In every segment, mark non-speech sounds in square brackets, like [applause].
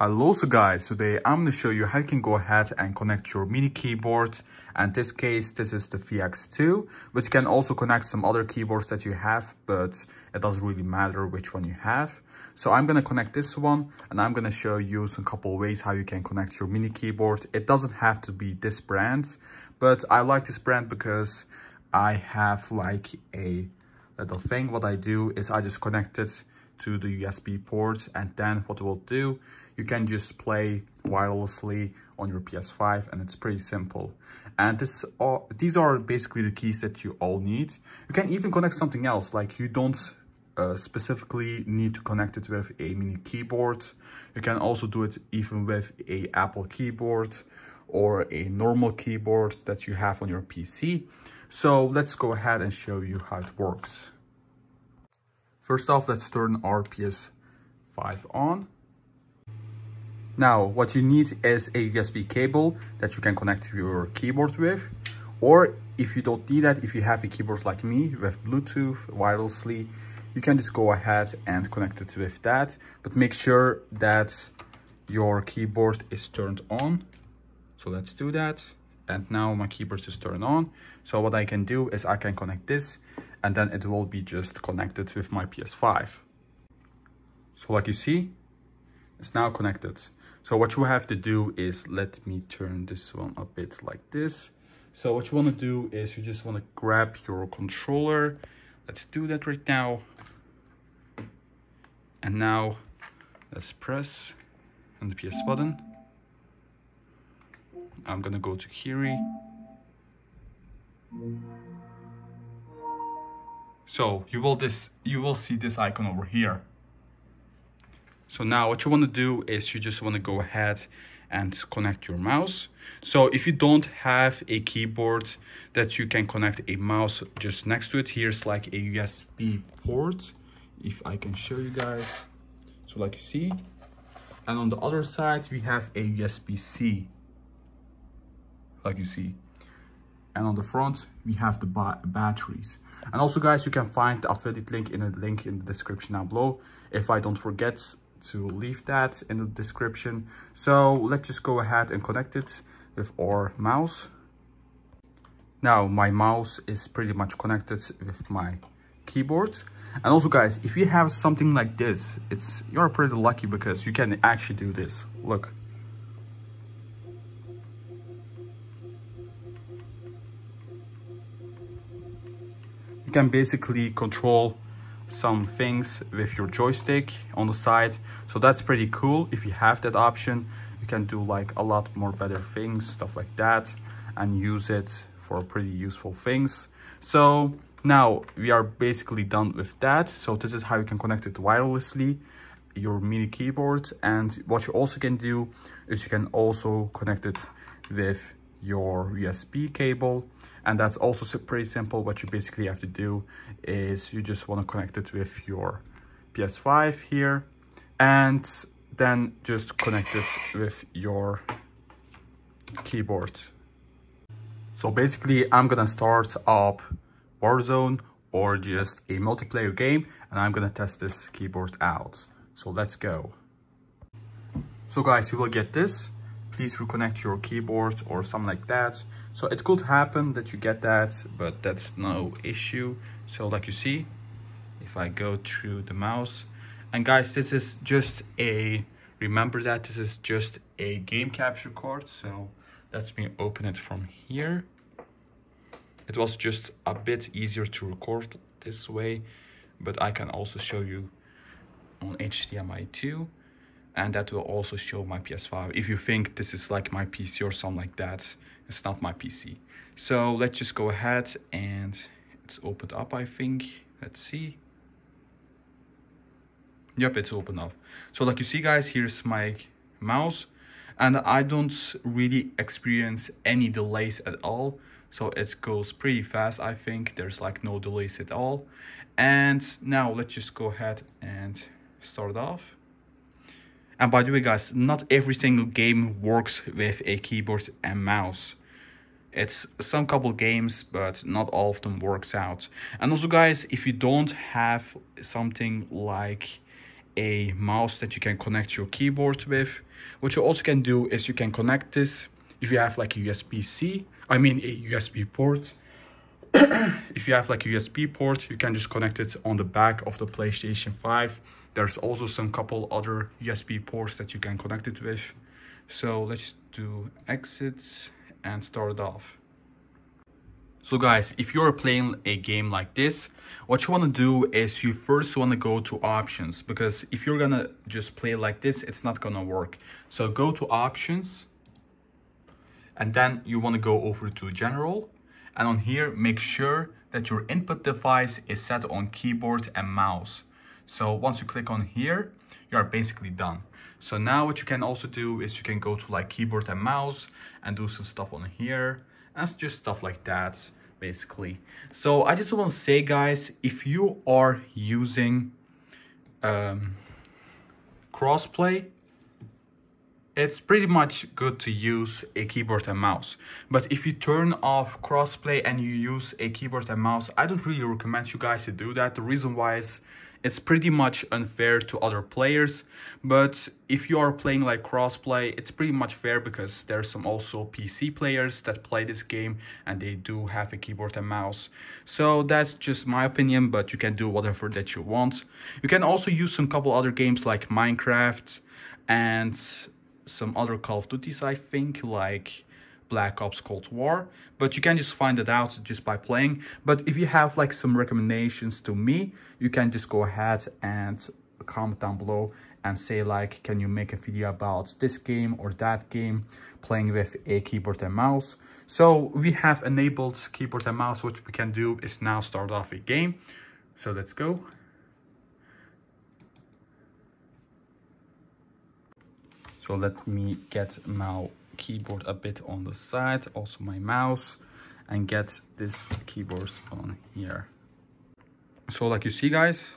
Hello so guys, today I'm going to show you how you can go ahead and connect your mini keyboard and this case this is the VX2 but you can also connect some other keyboards that you have but it doesn't really matter which one you have. So I'm going to connect this one and I'm going to show you some couple ways how you can connect your mini keyboard. It doesn't have to be this brand but I like this brand because I have like a little thing. What I do is I just connect it to the USB port and then what we'll do, you can just play wirelessly on your PS5 and it's pretty simple. And this all, these are basically the keys that you all need. You can even connect something else, like you don't uh, specifically need to connect it with a mini keyboard. You can also do it even with a Apple keyboard or a normal keyboard that you have on your PC. So let's go ahead and show you how it works. First off, let's turn our PS5 on. Now, what you need is a USB cable that you can connect your keyboard with. Or if you don't need that, if you have a keyboard like me with Bluetooth wirelessly, you can just go ahead and connect it with that. But make sure that your keyboard is turned on. So let's do that. And now my keyboard is turned on. So what I can do is I can connect this and then it will be just connected with my PS5. So like you see, it's now connected. So what you have to do is, let me turn this one a bit like this. So what you want to do is you just want to grab your controller. Let's do that right now. And now let's press on the PS button. I'm gonna go to Qieri. So you will this you will see this icon over here. So now what you want to do is you just want to go ahead and connect your mouse. So if you don't have a keyboard that you can connect a mouse just next to it, here's like a USB port. If I can show you guys. So like you see. And on the other side, we have a USB-C. Like you see and on the front we have the ba batteries and also guys you can find the affiliate link in a link in the description down below if i don't forget to leave that in the description. So let's just go ahead and connect it with our mouse. Now my mouse is pretty much connected with my keyboard. And also guys if you have something like this it's you're pretty lucky because you can actually do this. Look. You can basically control some things with your joystick on the side. So that's pretty cool. If you have that option you can do like a lot more better things stuff like that and use it for pretty useful things. So now we are basically done with that. So this is how you can connect it wirelessly your mini keyboard and what you also can do is you can also connect it with your USB cable. And that's also pretty simple. What you basically have to do is you just want to connect it with your PS5 here. And then just connect it with your keyboard. So basically I'm gonna start up Warzone or just a multiplayer game and I'm gonna test this keyboard out. So let's go. So guys you will get this please reconnect your keyboard or something like that. So it could happen that you get that, but that's no issue. So like you see, if I go through the mouse, and guys, this is just a, remember that this is just a game capture card. So let me open it from here. It was just a bit easier to record this way, but I can also show you on HDMI 2 and that will also show my PS5 if you think this is like my PC or something like that it's not my PC so let's just go ahead and it's opened up I think. Let's see. Yep it's opened up. So like you see guys here's my mouse. And I don't really experience any delays at all. So it goes pretty fast I think. There's like no delays at all. And now let's just go ahead and start off and by the way, guys, not every single game works with a keyboard and mouse. It's some couple games, but not all of them works out. And also, guys, if you don't have something like a mouse that you can connect your keyboard with. What you also can do is you can connect this if you have like a USB-C, I mean a USB port. [clears throat] if you have like a USB port, you can just connect it on the back of the PlayStation 5. There's also some couple other USB ports that you can connect it with. So let's do exits and start it off. So guys, if you're playing a game like this, what you want to do is you first want to go to options because if you're gonna just play like this, it's not gonna work. So go to options and then you want to go over to general and on here make sure that your input device is set on keyboard and mouse. So once you click on here, you are basically done. So now what you can also do is you can go to like keyboard and mouse and do some stuff on here. That's just stuff like that basically. So I just want to say guys, if you are using um, crossplay, it's pretty much good to use a keyboard and mouse. But if you turn off crossplay and you use a keyboard and mouse, I don't really recommend you guys to do that. The reason why is it's pretty much unfair to other players but if you are playing like crossplay it's pretty much fair because there's some also pc players that play this game and they do have a keyboard and mouse so that's just my opinion but you can do whatever that you want you can also use some couple other games like minecraft and some other call of duties i think like Black Ops Cold War, but you can just find it out just by playing. But if you have like some recommendations to me, you can just go ahead and comment down below and say like, can you make a video about this game or that game playing with a keyboard and mouse. So we have enabled keyboard and mouse. What we can do is now start off a game. So let's go. So let me get my keyboard a bit on the side, also my mouse, and get this keyboard on here. So like you see guys,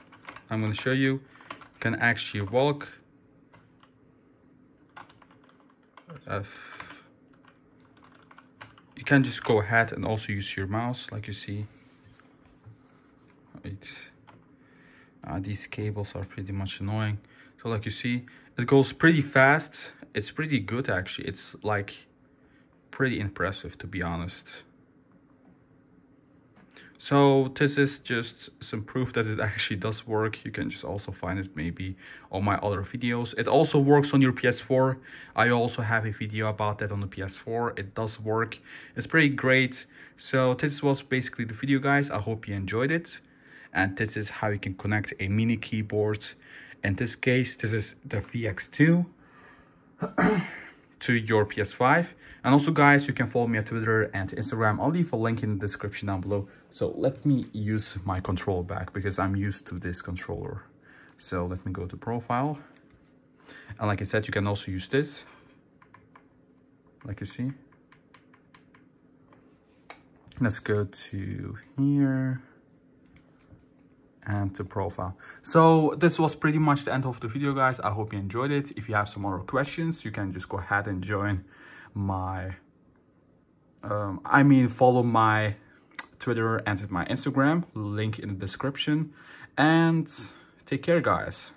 I'm gonna show you, you can actually walk. you can just go ahead and also use your mouse like you see. It, uh, these cables are pretty much annoying. So like you see, it goes pretty fast it's pretty good actually. It's like pretty impressive to be honest. So this is just some proof that it actually does work. You can just also find it maybe on my other videos. It also works on your PS4. I also have a video about that on the PS4. It does work. It's pretty great. So this was basically the video guys. I hope you enjoyed it. And this is how you can connect a mini keyboard. In this case, this is the VX2 [clears throat] to your PS5. And also guys, you can follow me on Twitter and Instagram. I'll leave a link in the description down below. So let me use my controller back because I'm used to this controller. So let me go to profile. And like I said, you can also use this. Like you see. Let's go to here and the profile. So this was pretty much the end of the video, guys. I hope you enjoyed it. If you have some other questions, you can just go ahead and join my, um, I mean, follow my Twitter and my Instagram, link in the description. And take care, guys.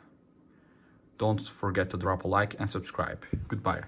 Don't forget to drop a like and subscribe. Goodbye.